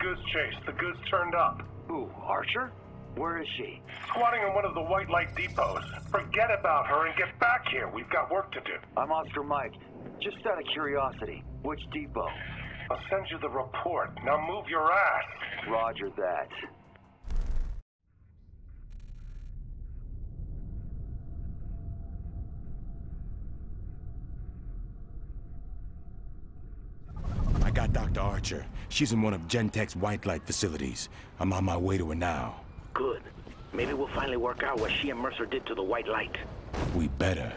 goose chase. The goose turned up. Who, Archer? Where is she? Squatting in one of the white light depots. Forget about her and get back here. We've got work to do. I'm Oscar Mike. Just out of curiosity, which depot? I'll send you the report. Now move your ass. Roger that. Got Dr. Archer. She's in one of Gentek's white light facilities. I'm on my way to her now. Good. Maybe we'll finally work out what she and Mercer did to the white light. We better.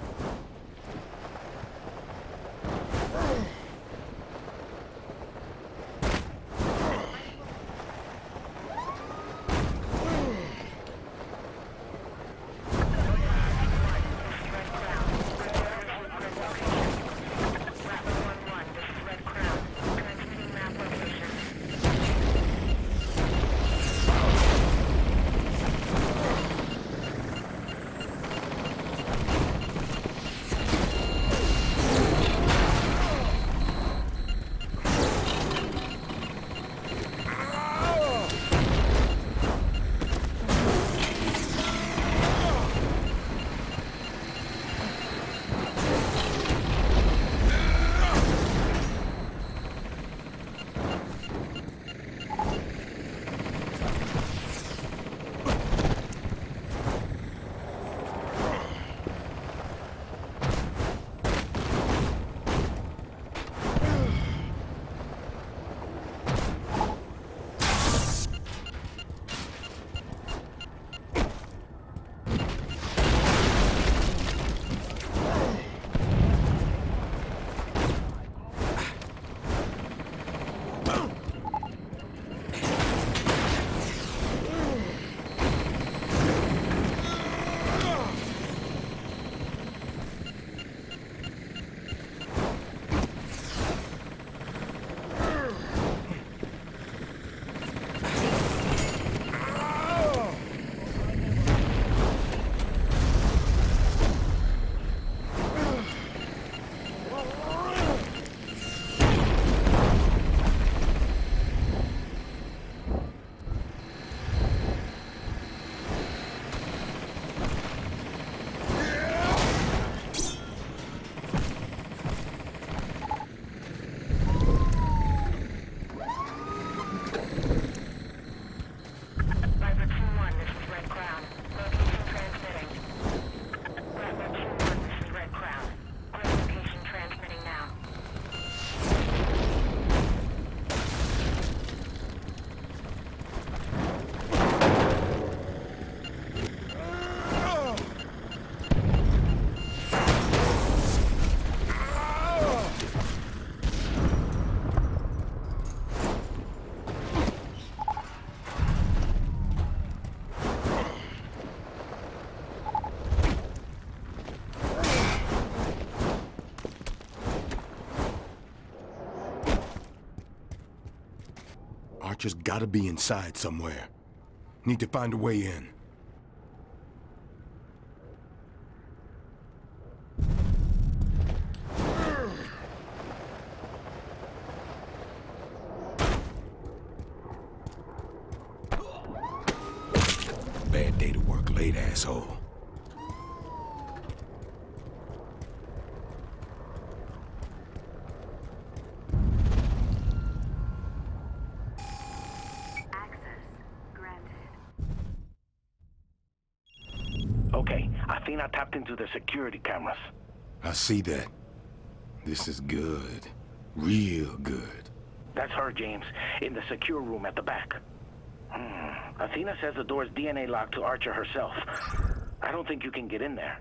Archer's gotta be inside somewhere. Need to find a way in. Bad day to work late, asshole. Tapped into the security cameras. I see that. This is good. Real good. That's her, James, in the secure room at the back. Hmm. Athena says the door's DNA locked to Archer herself. I don't think you can get in there.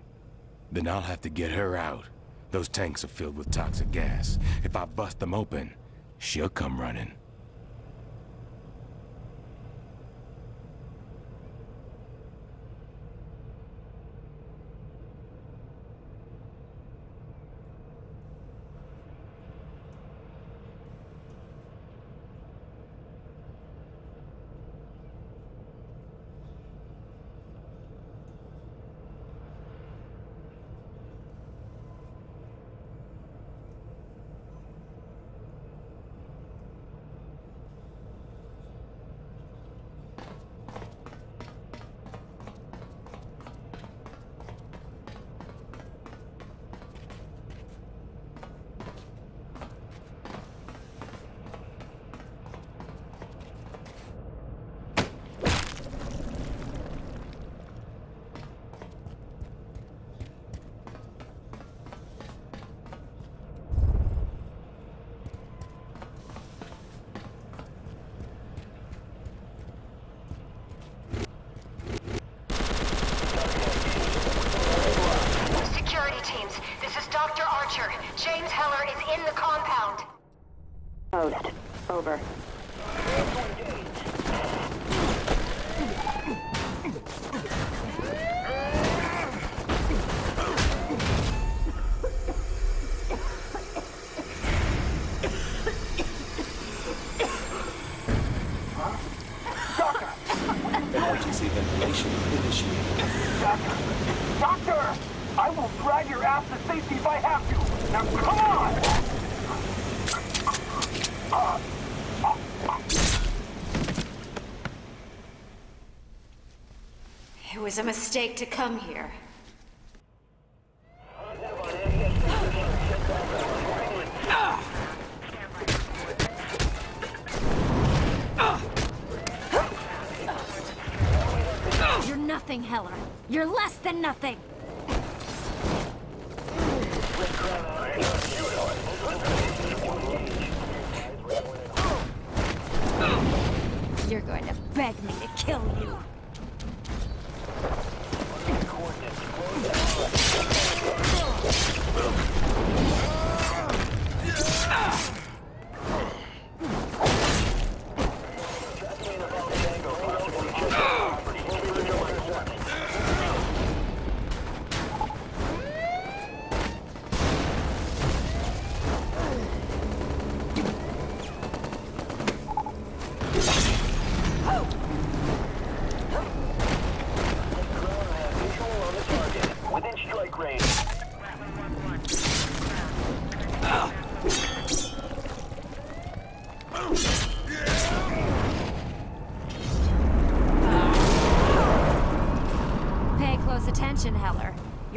Then I'll have to get her out. Those tanks are filled with toxic gas. If I bust them open, she'll come running. Doctor! I will drag your ass to safety if I have to! Now come on! It was a mistake to come here. Heller. You're less than nothing.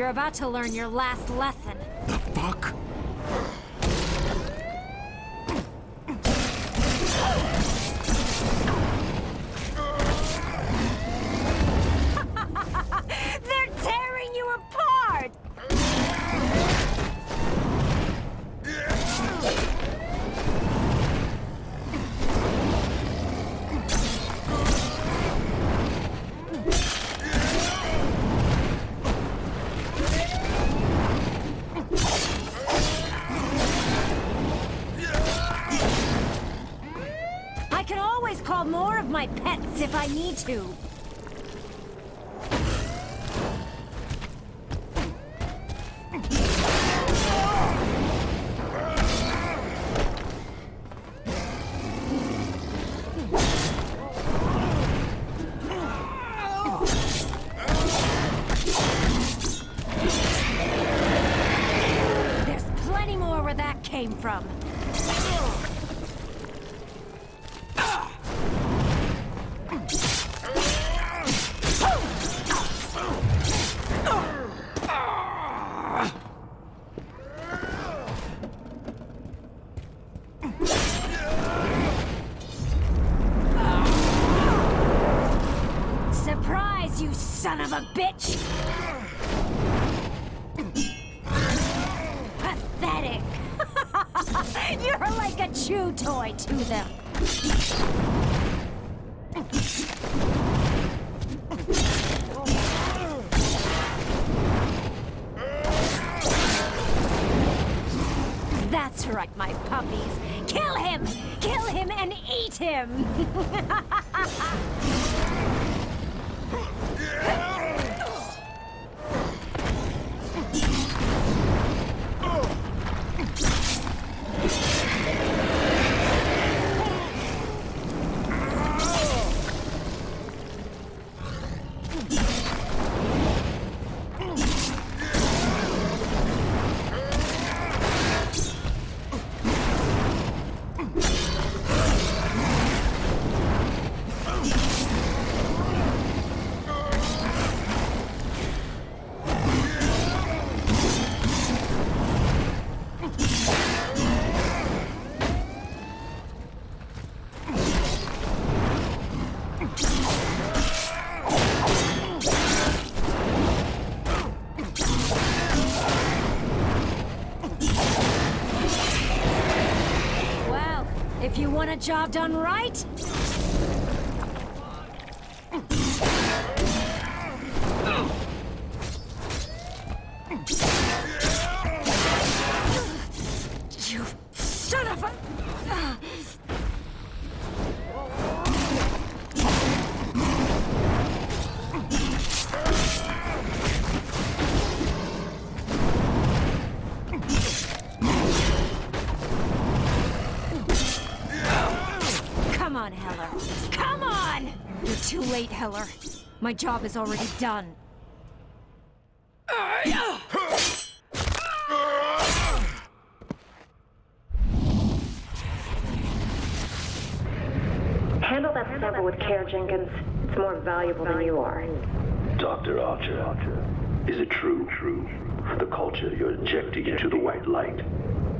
You're about to learn your last lesson. My pets if I need to. There's plenty more where that came from. Surprise, you son of a bitch! Pathetic! You're like a chew toy to them. That's right, my puppies. Kill him! Kill him and eat him! if you want a job done right, Heller. Come on! You're too late, Heller. My job is already done. Handle that sample with care, Jenkins. It's more valuable than you are. Dr. Archer, is it true? True. For the culture you're injecting into the white light.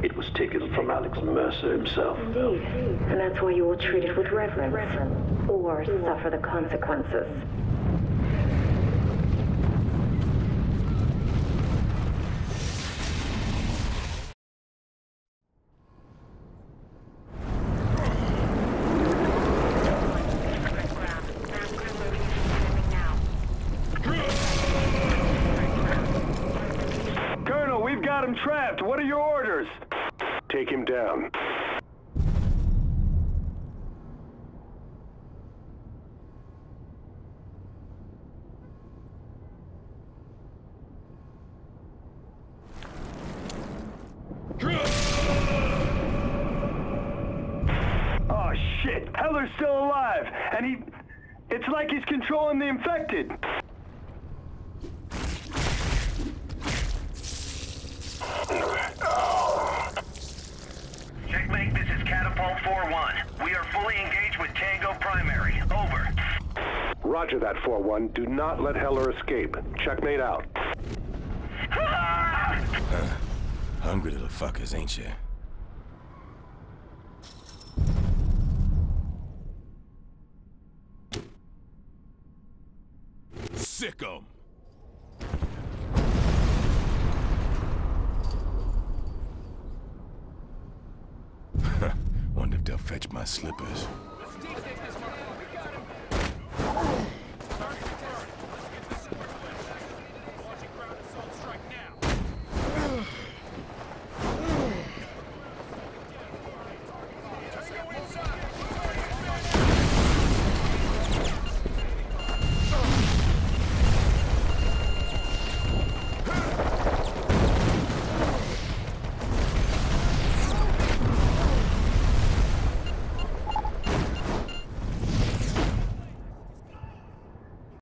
It was taken from Alex Mercer himself. Indeed. And that's why you will treat it with reverence. Or suffer the consequences. Red ground. There's crew location sending now. Colonel, we've got him trapped. What are your orders? Take him down. Oh shit! Heller's still alive, and he. It's like he's controlling the infected. Checkmate, this is Catapult 4-1. We are fully engaged with Tango Primary. Over. Roger that, 4-1. Do not let Heller escape. Checkmate out. Uh, hungry little fuckers, ain't you? Sick 'em! Wonder if they'll fetch my slippers.